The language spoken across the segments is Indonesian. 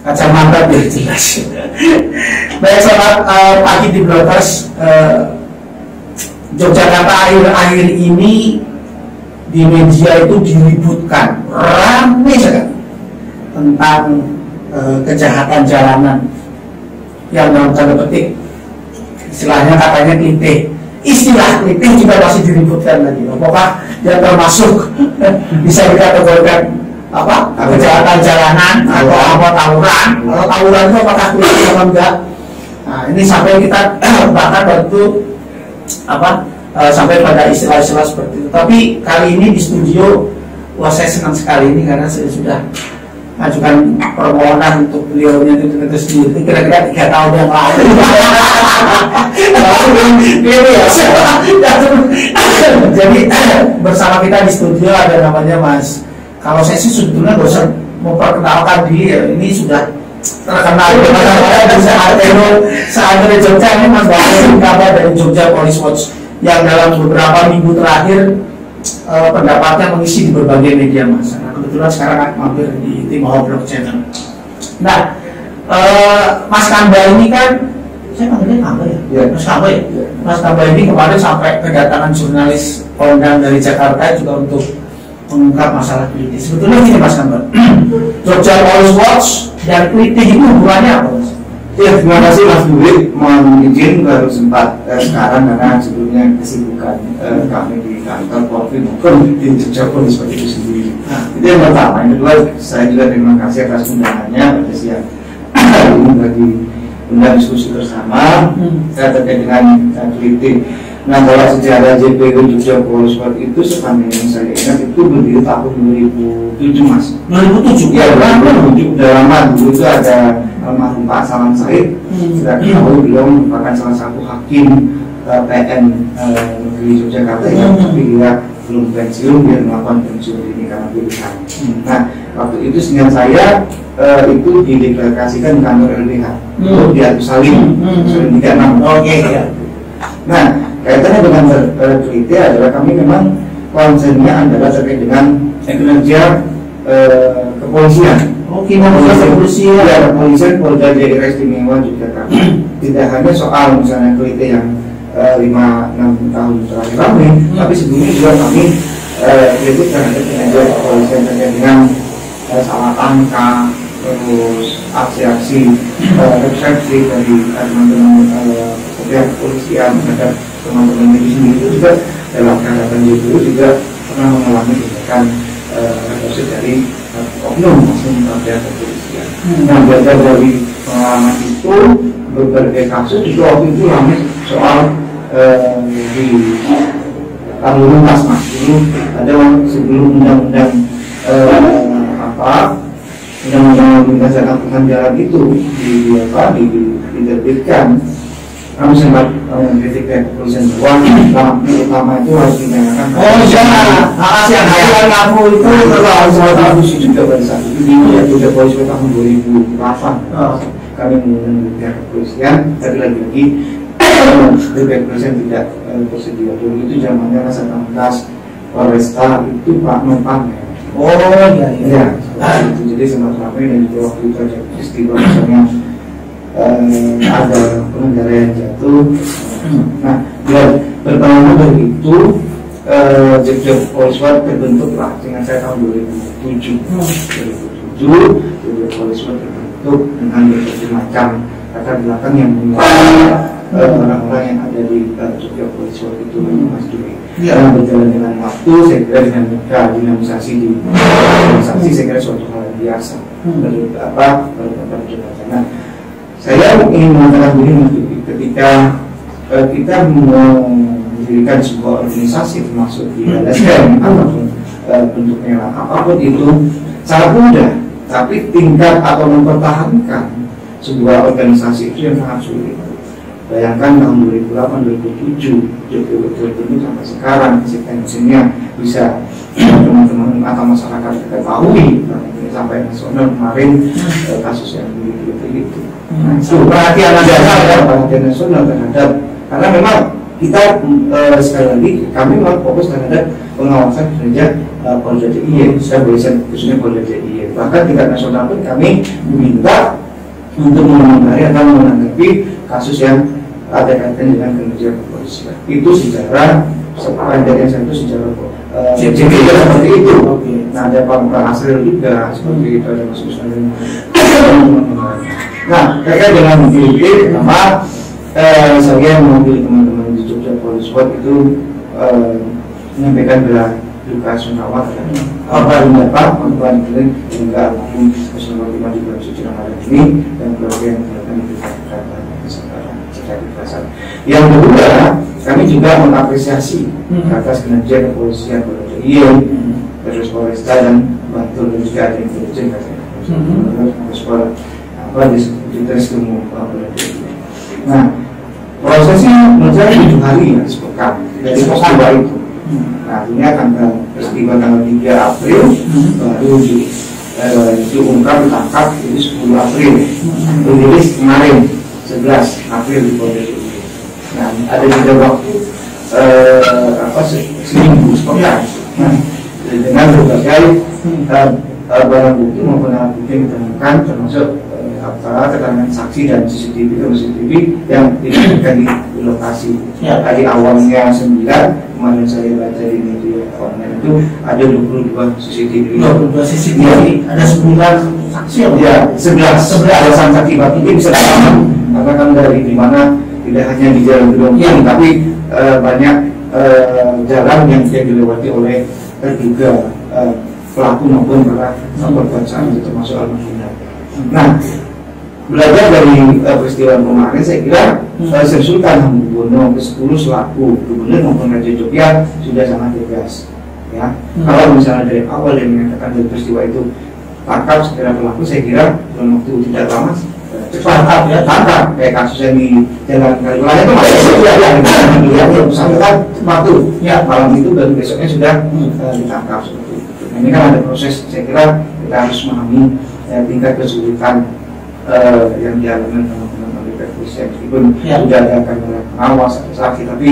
kacamata biar jelas. Baik selamat uh, pagi di Bloggers. Uh, Yogyakarta akhir-akhir ini di media itu diributkan ramai sekali tentang uh, kejahatan jalanan yang dalam tanda petik istilahnya katanya klite istilah klite juga masih diributkan lagi apakah yang termasuk bisa dikategorikan apa? Kejahatan jalanan atau apa? tawuran? Kalau tawuran itu apakah klite atau enggak? Nah ini sampai kita bahkan waktu apa uh, sampai pada istilah-istilah seperti itu. Tapi kali ini di studio wah saya senang sekali ini karena saya sudah ajukan permohonan untuk beliau itu itu sendiri. Kira-kira tiga tahun yang lalu. Jadi bersama kita di studio ada namanya Mas kalau saya sih sebetulnya gak usah memperkenalkan diri ya ini sudah terkenal di mana-mana saat saat dari Jogja ini Mas Bapak kabar dari Jogja Police Watch yang dalam beberapa minggu terakhir uh, pendapatnya mengisi di berbagai media massa kebetulan sekarang mampir di tim Blog Channel. Nah, uh, Mas Kamba ini kan, saya panggilnya Kamba ya? ya. Mas Kamba ya? ya? Mas Kamba ini kemarin sampai kedatangan jurnalis kondang dari Jakarta juga untuk mengungkap masalah kritis. Sebetulnya ini Mas Kamba, Jogja Police Watch dan kritis itu hubungannya apa Mas? Ya, terima kasih Mas Budi. Mohon izin baru sempat eh, sekarang karena sebelumnya kesibukan eh, kami di kantor Polri maupun di Jogja Police seperti itu sendiri. Nah, itu yang pertama. Yang kedua, saya juga terima kasih atas undangannya pada siang hari ini bagi undang diskusi bersama hmm. terkait dengan kritik Nah kalau sejarah JPW Jogja Sport itu sepanjang yang saya ingat itu berdiri tahun 2007 mas 2007? Ya 2007 udah lama dulu itu ada almarhum Pak Salam Said hmm. Tahu beliau merupakan salah satu hakim uh, PN uh, Negeri Yogyakarta hmm. yang tapi dia belum pensiun dia melakukan pensiun ini karena pilihan hmm. Nah waktu itu sehingga saya uh, itu dideklarasikan di kantor LBH hmm. di Agus Salim hmm. hmm. 36 Oke okay, ya. Nah kaitannya dengan teliti adalah kami memang konsennya adalah terkait dengan kinerja uh, kepolisian. Oh, kinerja kepolisian. Ya, kepolisian Polda Daerah Istimewa Yogyakarta. Tidak hanya soal misalnya teliti yang eh, lima enam tahun terakhir kami, hmm. tapi sebelumnya juga kami uh, kritik terhadap kinerja kepolisian terkait dengan uh, salah angka, terus aksi-aksi uh, resepsi dari teman-teman uh, pihak kepolisian terhadap teman-teman medis sendiri juga dalam kehadapan itu juga pernah mengalami tindakan uh, dari oknum maupun pihak kepolisian. Nah belajar dari pengalaman itu berbagai kasus itu waktu itu ramai soal di lalu lintas mas dulu ada sebelum undang-undang apa undang-undang lalu lintas dan jalan itu di, di apa di, diterbitkan kami sempat mengkritik pihak kepolisian bahwa lampu utama itu harus dinyalakan. Oh iya, asasi yang lampu itu terlalu bagus juga pada saat itu di Jogja Polisi tahun 2008. Kami mengundang pihak kepolisian, tapi lagi-lagi pihak kepolisian tidak bersedia. Dulu itu zamannya rasa 16 Polresta itu Pak Numpang ya. Oh iya iya. Ya, jadi sempat ramai dan juga waktu itu ada peristiwa misalnya eh, ada pengendara yang jatuh. Nah, dan pertama dari itu eh, Jogja Polswat terbentuklah dengan saya tahun 2007. 2007 Jogja Polswat terbentuk dengan berbagai macam latar belakang yang menguasai eh, orang-orang yang ada di uh, Jogja Polswat itu Mas Dwi. Ya. Karena berjalan dengan waktu, saya kira dengan dinamisasi di organisasi, saya kira suatu hal yang biasa. Hmm. Dari apa, beberapa Nah, saya ingin mengatakan begini ketika uh, kita mendirikan sebuah organisasi termasuk di LSM apa pun uh, bentuknya apa pun itu sangat mudah. Tapi tingkat atau mempertahankan sebuah organisasi itu yang sangat sulit. Bayangkan tahun 2008 2007 jadi betul ini sampai sekarang eksistensinya bisa teman-teman atau masyarakat ketahui sampai nasional kemarin uh, kasus yang begitu itu Hmm. perhatian nasional ya perhatian nasional terhadap karena memang kita uh, sekali lagi kami memang fokus terhadap pengawasan kinerja uh, Polda DIY, saya khususnya Polda DIY. Bahkan tingkat nasional pun kami diminta untuk menangani atau menanggapi kasus yang ada kaitan dengan kinerja kepolisian. Itu secara sepanjang yang satu secara uh, seperti itu. Nah ada Pak Muka Asril juga seperti itu ada Mas Usman Nah terkait dengan mobility pertama eh, saya mewakili teman-teman di Jogja Police Squad itu eh, menyampaikan bela duka sungkawa terhadap apa yang dapat korban kering hingga almarhum keselamatan di bulan suci Ramadan ini dan keluarga yang kekuatan kesabaran serta kekerasan. Yang kedua, kami juga mengapresiasi hmm. atas kinerja kepolisian Polda hmm. Terus Polresta dan Bantul dan juga ada intelijen katanya. Hmm. Sekolah apa di di tes Polda DIY. Nah, prosesnya saya tujuh hari ya sepekan dari peristiwa itu. Nah, artinya tanggal peristiwa tanggal 3 April baru di eh, diungkap ditangkap itu 10 April. Rilis kemarin 11 April di Polda Nah, ada juga waktu eh, apa seminggu sepekan. Nah, dengan berbagai eh, barang bukti maupun alat bukti yang ditemukan termasuk apa keterangan saksi dan CCTV dan CCTV yang ditemukan di lokasi. Ya. Tadi awalnya 9, kemarin saya baca di media online itu ada 22 CCTV. 22 CCTV, ya. ada 9 saksi ya? 11, 11 alasan saksi ini bisa dipaham karena kan dari di mana tidak hanya di jalan gedung ya. tapi uh, banyak uh, jalan yang tidak dilewati oleh terduga uh, pelaku maupun para korban saat itu termasuk almarhumnya. Nah, belajar dari uh, peristiwa kemarin saya kira hmm. Sri Sultan Hamengkubuwono ke-10 selaku gubernur maupun Raja Jogja sudah sangat tegas ya hmm. kalau misalnya dari awal yang menyatakan dari peristiwa itu tangkap segera pelaku saya kira dalam waktu tidak lama cepat tangkap ya tangkap kayak kasus yang di jalan Kalimalang itu masih sudah ya yang yang bersangkutan waktu. Ya malam itu baru besoknya sudah uh, ditangkap seperti itu. Nah, ini kan ada proses. Saya kira kita harus memahami ya, tingkat kesulitan uh, yang dialami teman-teman oleh kepolisian meskipun ya. sudah ada kamera pengawas atau saksi tapi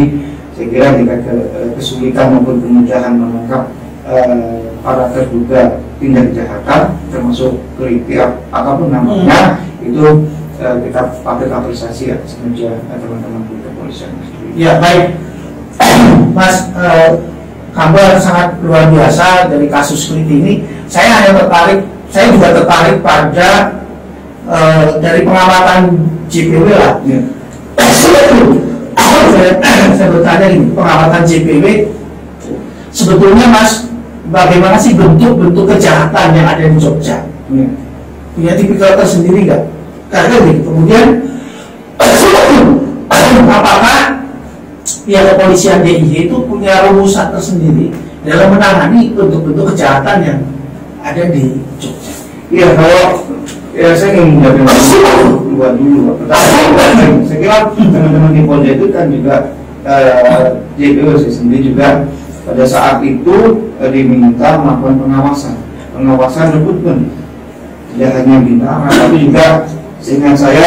saya kira tingkat ke, kesulitan maupun kemudahan mengungkap uh, para terduga tindak kejahatan termasuk kritik apa pun namanya hmm. Itu uh, kita patut apresiasi atas kerja teman-teman di kepolisian ya baik Mas uh, kabar sangat luar biasa dari kasus kritik ini saya hanya tertarik saya juga tertarik pada uh, dari pengamatan JPW lah. Ya. saya, saya bertanya ini pengamatan JPW sebetulnya Mas bagaimana sih bentuk-bentuk kejahatan yang ada di Jogja? Ya. Punya tipikal tersendiri nggak? Karena ini kemudian apakah pihak kepolisian DIY itu punya rumusan tersendiri dalam menangani bentuk-bentuk kejahatan yang ada di Jogja? Iya kalau ya saya ingin menjawab dua dulu pertama saya kira teman-teman di Polda itu kan juga eh, JPO sendiri juga pada saat itu uh, diminta melakukan pengawasan. Pengawasan pun tidak hanya bintang tapi juga sehingga saya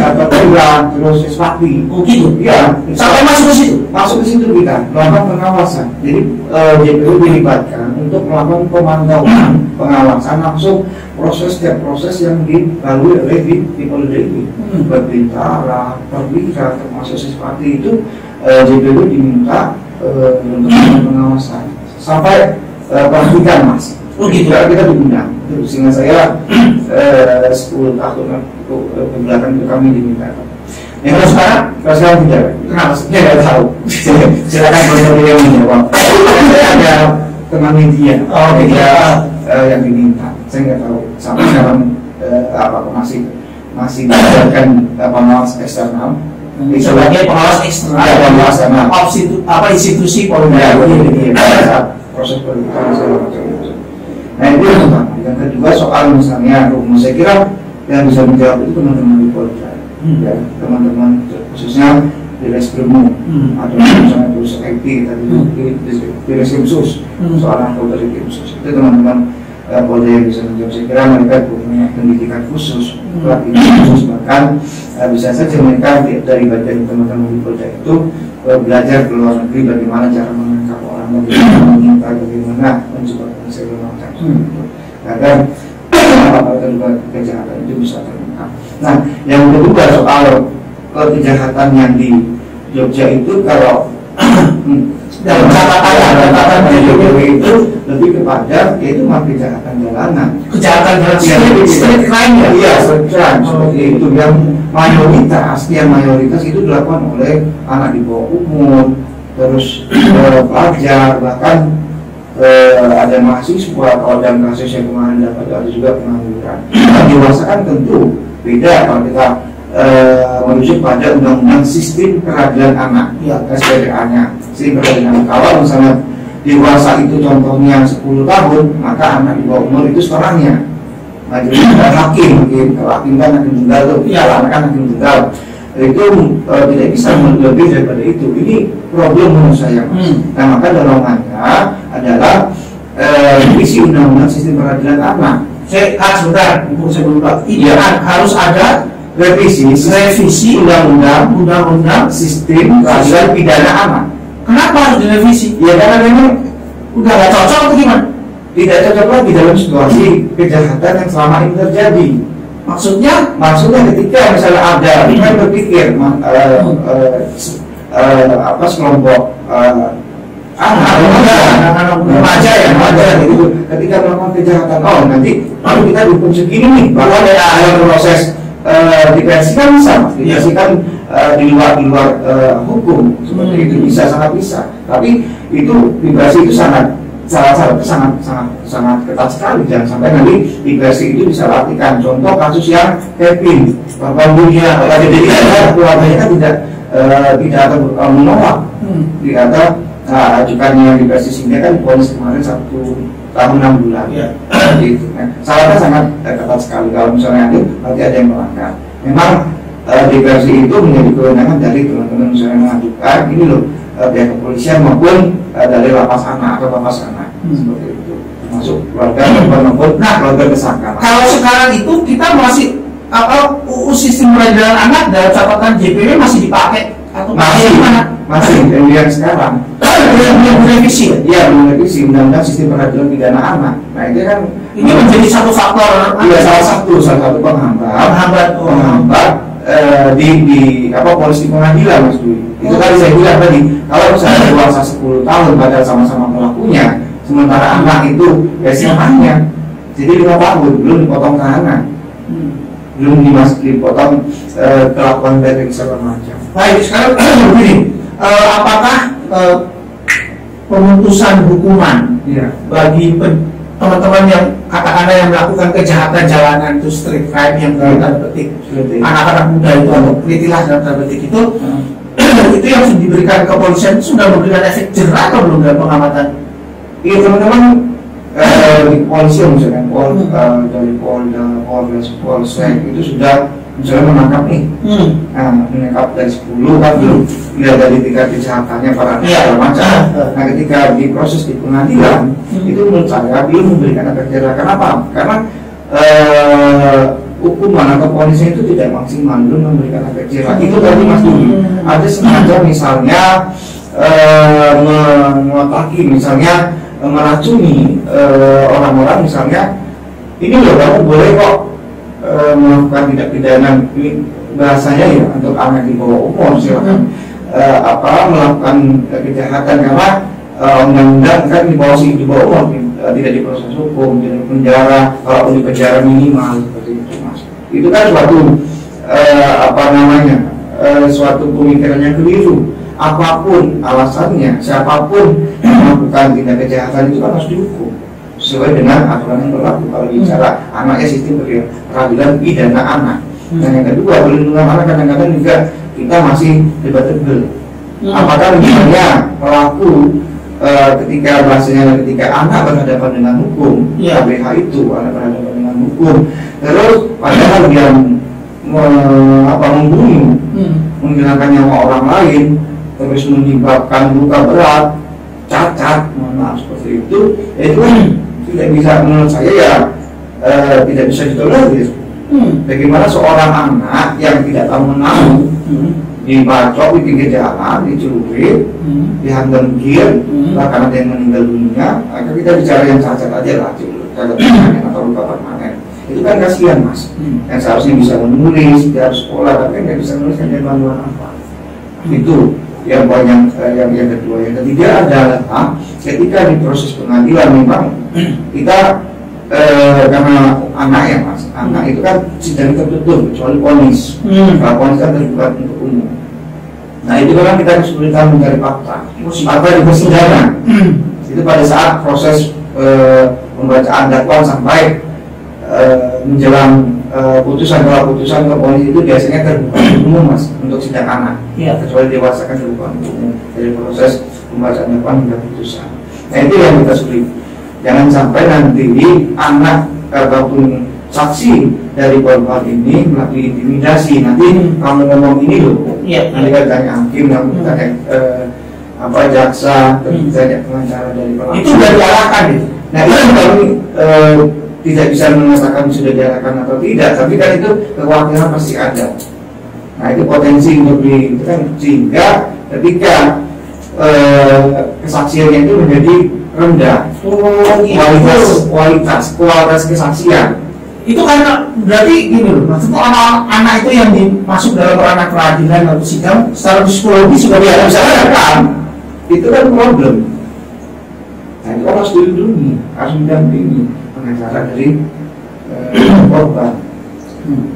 apa pulang terus sesuatu oh gitu? Ya sampai masuk ke situ? Masuk ke situ kita melakukan pengawasan. Jadi uh, eh, JPU dilibatkan untuk melakukan pemantauan pengawasan langsung proses setiap proses yang dilalui oleh di, di Polda itu hmm. berbintara, perwira termasuk sesuatu itu uh, eh, JPU diminta uh, untuk pengawasan. Sampai uh, pelantikan mas Oh gitu. Kita, kita diundang. Sehingga saya eh, 10 tahun ke belakang itu kami diminta. Yang kalau sekarang, kalau sekarang tidak. Kenapa? Saya tidak tahu. Silakan kalau yang menjawab. Saya ada teman media, oh, media uh, yang diminta. Saya nggak tahu sampai sekarang uh, apa masih masih mendapatkan uh, pengawas eksternal sebagai pengawas eksternal ya, pengawas eksternal apa institusi polri ya, proses pendidikan segala macam Nah itu yang pertama. Yang kedua soal misalnya rumus saya kira yang bisa menjawab itu teman-teman di Polda, hmm. ya teman-teman khususnya di Reskrimo hmm. atau misalnya terus IP tadi hmm. di, di, di khusus hmm. soal narkoba di khusus itu teman-teman uh, Polda yang bisa menjawab. Saya kira mereka punya pendidikan khusus, pelatihan hmm. khusus bahkan uh, bisa saja mereka dari bagian teman-teman di Polda itu eh, belajar ke luar negeri bagaimana cara menangkap orang, bagaimana meminta, bagaimana mencoba. Hmm. Agar apa kejahatan itu bisa terungkap. Nah, yang kedua soal kejahatan yang di Jogja itu kalau dalam catatan catatan JPW itu lebih kepada yaitu mah kejahatan jalanan. Kejahatan Iya, street, crime ya? Iya, street crime Oh, seperti itu. Yang mayoritas, yang mayoritas itu dilakukan oleh anak di bawah umur, terus eh, pelajar, bahkan eh, ada mahasiswa kalau dalam kasus yang kemarin dapat ada juga pengangguran. Nah, dewasa kan tentu beda kalau kita eh, merujuk pada undang-undang sistem peradilan anak, Iya. SPDA-nya. Sistem peradilan anak. Kalau misalnya dewasa itu contohnya 10 tahun, maka anak di bawah umur itu setelahnya majelis dan hakim mungkin kalau hakim kan hakim tunggal tuh Iya. anak kan hakim tunggal itu eh, tidak bisa lebih daripada itu ini problem menurut saya. Hmm. nah maka dorongannya adalah eh, revisi undang-undang sistem peradilan anak saya ah, sebentar mumpung saya belum tahu. ini Iya. kan harus ada revisi revisi undang-undang undang-undang sistem peradilan pidana anak kenapa harus direvisi? Ya karena memang udah nggak cocok atau gimana? Tidak cocok lagi dalam situasi kejahatan yang selama ini terjadi. Maksudnya maksudnya ketika misalnya ada kan berpikir eh, eh, se- eh, apa sekelompok eh, anak anak-anak remaja ya, remaja gitu ketika melakukan kejahatan oh nanti lalu kita dihukum segini nih. Bahwa ada dalam proses eh, diversikan bisa. Iya. diversikan eh, di luar di luar eh, hukum. Seperti Hmm. itu bisa sangat bisa. Tapi itu vibrasi itu sangat salah satu sangat sangat sangat ketat sekali. Jangan sampai nanti migrasi itu disalahkan contoh kasus yang Kevin korban dunia. Kalau jadi ada keluarganya kan tidak tidak ada menolak ada nah, ajukannya migrasi sehingga kan ponis kemarin satu tahun enam bulan. Seperti itu nah, salahnya sangat ketat sekali. Kalau misalnya itu nanti ada yang melanggar. Memang eh, migrasi itu menjadi kewenangan dari teman-teman misalnya mengajukan ini loh pihak kepolisian maupun eh, dari lapas anak atau lapas anak. Hmm. seperti itu. Termasuk keluarga maupun nah keluarga tersangka kalau sekarang itu kita masih apa UU sistem peradilan anak dalam catatan JPW masih dipakai atau masih. gimana? Masih yang sekarang belum belum direvisi ya? Iya, belum revisi undang-undang sistem peradilan pidana anak. Nah, itu kan Ini menjadi satu faktor Iya, salah satu salah satu penghambat Penghambat, oh. penghambat eh, di di apa polisi pengadilan Mas Dwi. Itu tadi saya bilang tadi, kalau misalnya dewasa 10 tahun padahal sama-sama pelakunya, sementara anak itu ya SMA-nya jadi lima tahun belum dipotong tahanan, Hmm. belum dimas dipotong eh, kelakuan dari segala macam. Baik, sekarang begini, eh, apakah eh, pemutusan hukuman Iya. bagi teman-teman yang katakanlah yang melakukan kejahatan jalanan itu street crime yang dalam tanda petik anak-anak muda itu atau kritilah dalam tanda petik itu Hmm. itu yang diberikan kepolisian itu sudah memberikan efek jerah atau belum dalam pengamatan Iya teman-teman eh, di polisi misalnya pol Hmm. eh, dari polda polres polsek itu sudah misalnya menangkap nih hmm. nah, menangkap dari 10 kan belum lihat dari tingkat kejahatannya para Iya. segala macam Ah. nah ketika diproses di pengadilan Hmm. itu menurut saya belum memberikan efek jerah kenapa karena eh, hukuman atau polisi itu tidak maksimal belum memberikan efek jerah itu tadi mas Dudi Hmm. ada sengaja misalnya eh, mengotaki misalnya eh, meracuni eh, orang-orang misalnya ini loh kamu boleh kok eh, melakukan tindak pidana. Ini bahasanya ya untuk anak di bawah umur silakan eh, apa melakukan kejahatan karena eh, undang-undang kan di bawah di bawah umur tidak diproses hukum tidak di penjara kalaupun di penjara minimal seperti itu mas. Itu kan suatu apa namanya suatu pemikiran yang keliru. Apa pun alasannya siapa pun melakukan tindak kejahatan itu kan harus dihukum sesuai dengan aturan yang berlaku kalau bicara anaknya sistem peradilan pidana anak dan yang kedua perlindungan anak kadang-kadang juga kita masih debatable Hmm. apakah misalnya pelaku eh, ketika bahasanya ketika anak berhadapan dengan hukum Iya. KBH itu anak berhadapan dengan hukum terus padahal dia me- apa membunuh Hmm. menghilangkan nyawa orang lain terus menyebabkan luka berat cacat mohon maaf seperti itu itu kan tidak bisa menurut saya ya eh, tidak bisa ditolerir Hmm. bagaimana seorang anak yang tidak tahu menahu Hmm. dibacok di pinggir jalan, dicuri, Hmm. dihantam gear, Hmm. bahkan ada yang meninggal dunia. Maka kita bicara yang cacat aja lah, cacat permanen atau luka permanen. Itu kan kasihan mas. Hmm. Yang seharusnya bisa menulis, dia harus sekolah, tapi kan nggak bisa menulis kan dia manual apa. Itu yang yang, eh, yang yang kedua. Yang ketiga adalah ah, ketika di proses pengadilan memang kita eh, karena anak ya mas, anak itu kan sidang tertutup kecuali ponis. Hmm. Kalau ponis kan terbuka untuk umum. Nah itu kan kita kesulitan mencari fakta. Fakta di persidangan itu pada saat proses eh, pembacaan dakwaan sampai eh, menjelang eh, putusan kalau putusan ke polis itu biasanya terbuka untuk umum mas untuk sidang anak Iya. kecuali dewasa kan terbuka untuk umum dari proses pembacaan dakwaan hingga putusan nah itu yang kita sulit jangan sampai nanti anak ataupun saksi dari korban ini melalui intimidasi nanti kamu ngomong ini loh Iya. nanti kan tanya hakim kamu tanya eh, apa jaksa Hmm. tanya pengacara dari pelaku Itu udah diarahkan itu. Nah itu kami eh, tidak bisa mengatakan sudah diarahkan atau tidak, tapi kan itu kekhawatiran pasti ada. Nah itu potensi untuk di itu kan sehingga ketika eh, kesaksiannya itu menjadi rendah, kualitas kualitas kualitas kesaksian. Itu karena berarti gini loh, maksudnya anak, anak itu yang dimasuk dalam ranah peradilan atau sidang secara psikologi sudah Ya bisa kan itu kan problem. Nah itu harus dilindungi, harus mendampingi pengacara dari eh, korban.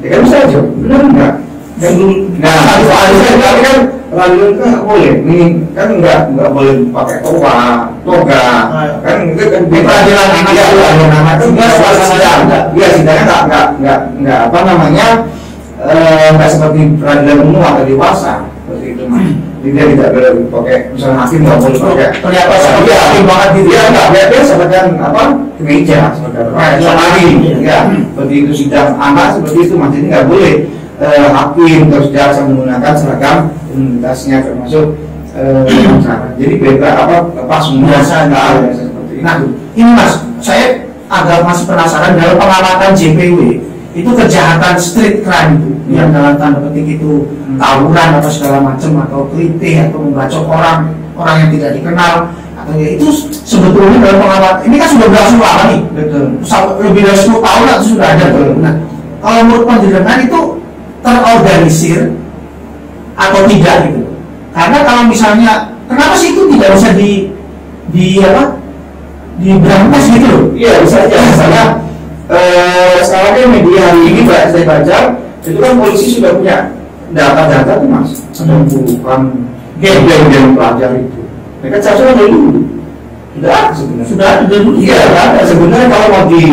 Ya kan bisa aja, benar enggak? Dulu. Nah, harus kan peradilan kan nggak boleh, nih. Kan nggak nggak boleh pakai toga, toga, Ah. kan itu kan Di peradilan anak ya, anak kan Juga nggak sidang, iya sidangnya nggak nggak nggak nggak apa namanya eh, nggak seperti peradilan umum atau dewasa. Seperti itu dia tidak boleh pakai misalnya hakim nggak boleh pakai. Ternyata seperti Iya, hakim banget gitu. Iya nggak dia seperti apa sama iya. ya seperti itu sidang anak seperti itu mas. Jadi nggak boleh eh, hakim terus jaksa menggunakan seragam imunitasnya termasuk eh, pengacara jadi beda apa lepas semua. Ada seperti Nah, itu ini mas, saya agak masih penasaran dalam pengamatan JPW itu kejahatan street crime itu yang dalam tanda petik itu Hmm. tawuran atau segala macam atau kelitih atau membacok orang orang yang tidak dikenal. Atau ya itu sebetulnya dalam pengamatan ini kan sudah berlangsung lama nih. Betul. Sam- lebih dari 10 tahun lah sudah ada. Tuh. Nah, kalau menurut panjenengan itu terorganisir atau tidak gitu? Karena kalau misalnya kenapa sih itu tidak bisa di di apa diberantas gitu loh? iya bisa aja misalnya eh, sekarang kan media hari ini mbak saya baca itu kan polisi sudah punya data-data tuh mas ada puluhan geng-geng pelajar itu mereka seharusnya dari dulu sudah sebenarnya Sudah ada dulu. Iya, ada. Sebenarnya kalau mau di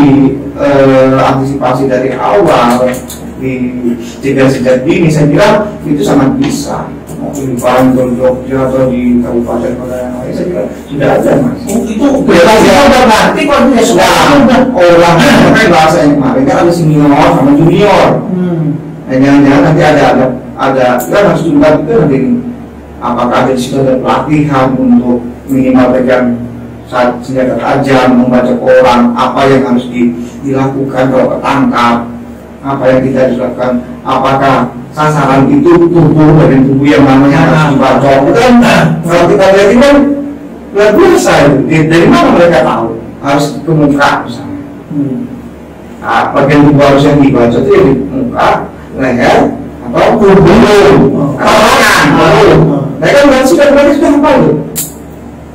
eh, antisipasi dari awal di sejak sejak dini, saya kira itu sangat bisa. Di Bandung, Jogja atau di kabupaten kota yang lain, saya kira sudah ada mas. Oh, itu Bebas bebas ya. udah ganti kok itu ya sudah Nah, udah. orang makanya bahasa yang kemarin kan ada senior sama junior. Hmm. Dan jangan-jangan nanti ada ada ada kan harus juga itu nanti apakah ada di situ ada pelatihan untuk minimal pegang saat senjata tajam membaca orang apa yang harus di- dilakukan kalau ketangkap apa yang kita harus lakukan apakah sasaran itu tubuh bagian tubuh yang namanya harus dibaca itu kan kalau kita lihat ini kan luar biasa itu dari mana mereka tahu? Harus ke muka misalnya. Hmm. Nah, bagian tubuh harus yang dibaca itu ya di muka, leher, atau punggung, atau tangan, baru. Mereka kan sudah mereka sudah hafal tuh.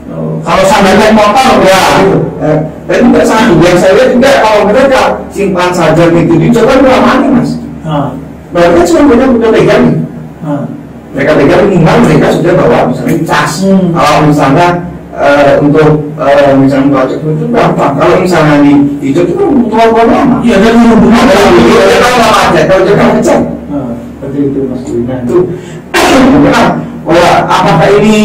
Oh, Kalau sampai naik motor Ya, gitu. Eh, Dan juga satu yang saya lihat juga kalau mereka simpan saja itu dicoba berapa mana mas? Ah, Mereka cuma punya udah pegang nih. ah. Mereka pegang minimal mereka sudah bawa misalnya cas. Hmm. Kalau misalnya eh, untuk eh, misalnya membaca itu gampang. Kalau misalnya di itu kan butuh waktu lama. Iya, dan hubungan di hijau kan lama aja. Kalau jangan ngecek. Ah. seperti itu mas Dina itu nah, apakah ini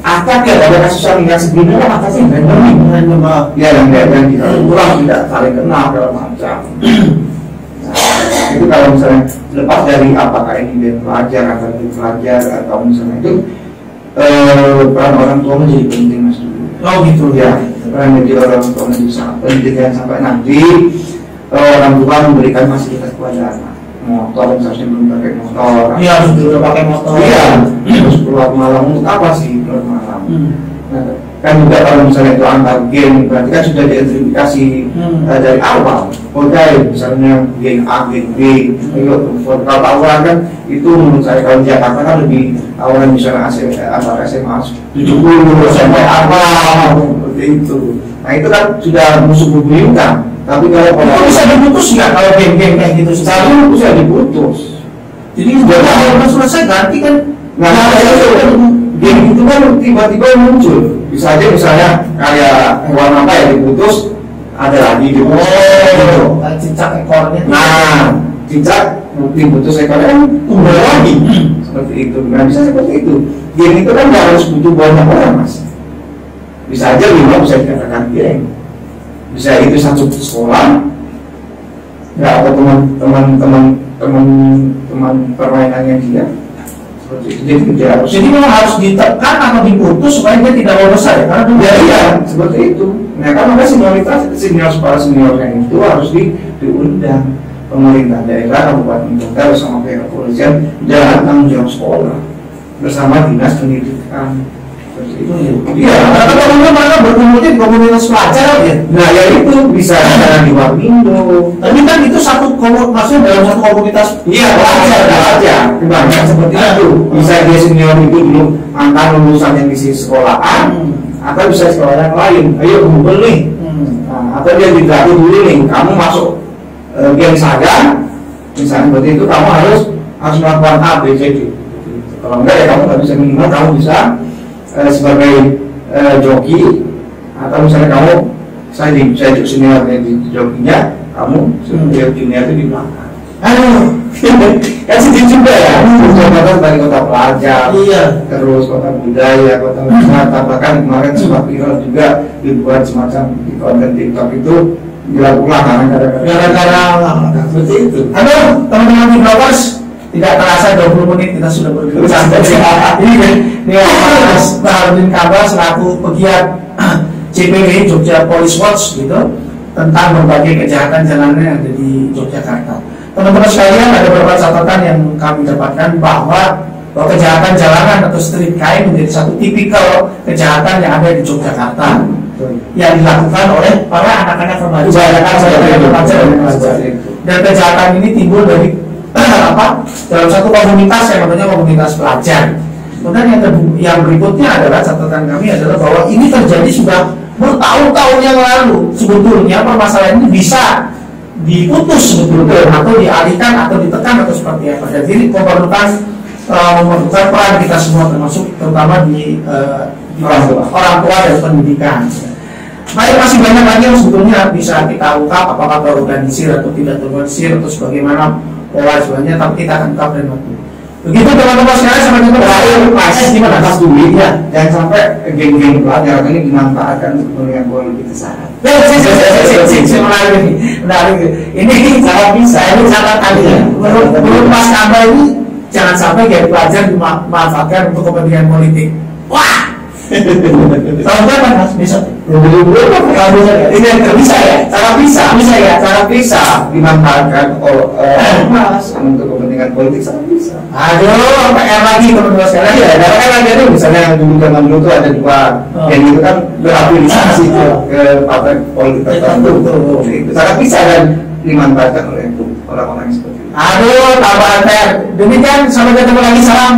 akad ya ada kasus yang nggak sebenarnya apa sih random Random, ya yang yang yang kita kurang tidak saling kenal segala macam nah, itu kalau misalnya lepas dari apakah ini dia pelajar atau dia pelajar atau misalnya itu eh, peran orang tua menjadi penting mas. Dulu Oh gitu. Ya peran jadi orang tua menjadi sangat penting. Dan sampai nanti eh, orang tua memberikan fasilitas kepada anak motor seharusnya belum pakai motor. Iya, harus dulu udah pakai motor. iya terus keluar malam untuk apa sih malam Hmm. Nah, kan juga kalau misalnya itu antar geng berarti kan sudah diidentifikasi Hmm. eh, dari awal oke misalnya geng A geng B ayo kalau tawuran kan itu menurut saya kalau di Jakarta kan lebih awalan misalnya AC, antar SMA 70 sampai apa seperti itu nah itu kan sudah musuh bebuyutan tapi kalau Itu bisa diputus nggak kalau geng-geng kayak gitu? satu bisa diputus Jadi sudah kalau selesai ganti kan. Nah, itu game itu kan tiba-tiba muncul. Bisa aja misalnya kayak hewan apa ya diputus, ada lagi gitu. Oh, cicak ekornya. Nah, cicak diputus ekornya kan tumbuh lagi. Seperti itu. Nah, bisa seperti itu. Game itu kan nggak harus butuh banyak orang, mas. Bisa aja lima bisa dikatakan geng. Bisa itu satu sekolah, ya atau teman-teman teman teman teman permainannya dia. Jadi memang harus ditekan atau diputus supaya dia tidak lolos ya karena dia Ya iya, seperti itu. Nah, kan maka senioritas senior para seniornya itu harus di, diundang pemerintah daerah, kabupaten kota bersama pihak kepolisian dan tanggung jawab sekolah bersama dinas pendidikan. Itu. Iya. Karena kemudian mereka berkumpulnya di komunitas pelajar ya. Nah, ya itu bisa jalan di Warmindo. Tapi kan itu satu komunitas, maksudnya dalam satu komunitas Iya, pelajar, pelajar. Banyak seperti itu. Bisa dia senior itu dulu mantan lulusan yang di sekolahan, Hmm. atau bisa sekolah yang lain. Ayo kumpul nih. Hmm. Nah, atau dia didragu dulu nih, kamu masuk e, geng saya, misalnya seperti itu, kamu harus harus melakukan A, B, C, D. Kalau enggak ya kamu nggak bisa minimal kamu bisa e, sebagai e, joki atau misalnya kamu saya di saya di senior di, di jokinya, kamu sebagai junior itu di belakang. Aduh, kan sedih juga ya, Jakarta sebagai kota pelajar, iya. terus kota budaya, kota wisata, bahkan kemarin sempat viral juga dibuat semacam di konten TikTok itu dilakukan karena gara-gara Gara-gara seperti itu. Halo teman-teman di Blogers tidak terasa 20 menit kita sudah berbincang ini kan? Ini Mas Baharudin Kabar selaku pegiat CPW Jogja Police Watch gitu tentang berbagai kejahatan jalanan yang ada di Yogyakarta. Teman-teman sekalian ada beberapa catatan yang kami dapatkan bahwa bahwa kejahatan jalanan atau street crime menjadi satu tipikal kejahatan yang ada di Yogyakarta. Yang dilakukan oleh para anak-anak remaja, anak-anak remaja. Dan kejahatan ini timbul dari apa dalam satu komunitas yang namanya komunitas pelajar. Kemudian yang, yang berikutnya adalah catatan kami adalah bahwa ini terjadi sudah bertahun-tahun yang lalu. Sebetulnya permasalahan ini bisa diputus sebetulnya atau dialihkan atau ditekan atau seperti apa. Jadi memerlukan eh, memerlukan peran kita semua termasuk terutama di, eh, Orang tua. orang tua dan pendidikan. Baik masih banyak lagi yang sebetulnya bisa kita ungkap apakah terorganisir atau tidak terorganisir atau sebagaimana sebenarnya tapi kita akan ungkap dan waktu. Begitu teman-teman sekalian sampai ketemu Terakhir pas gimana? atas duit ya, jangan sampai geng-geng pelajar ini dimanfaatkan untuk kepentingan politik kesalahan. Ya, sih, sih, sih, sih, sih, sih, menarik ini, menarik ini. Sangat bisa, ini sangat tadi ya. Menurut, menurut Mas Kamba ini jangan sampai jadi pelajar dimanfaatkan untuk kepentingan politik. Wah, tahun berapa Mas besok? Ya? Ini yang bisa ya? Sangat bisa, Bisa ya? sangat bisa dimanfaatkan oleh eh, mas untuk kepentingan politik sangat bisa. Aduh, PR lagi teman-teman sekalian. Iya, karena kan ada tuh misalnya yang dulu zaman dulu tuh ada dua Oh. yang itu kan berafiliasi ke, Oh. ke partai politik Betul, tertentu. Itu sangat bisa dan dimanfaatkan oleh orang-orang yang seperti itu. Aduh, tambahan PR. Demikian, sampai ketemu lagi. Salam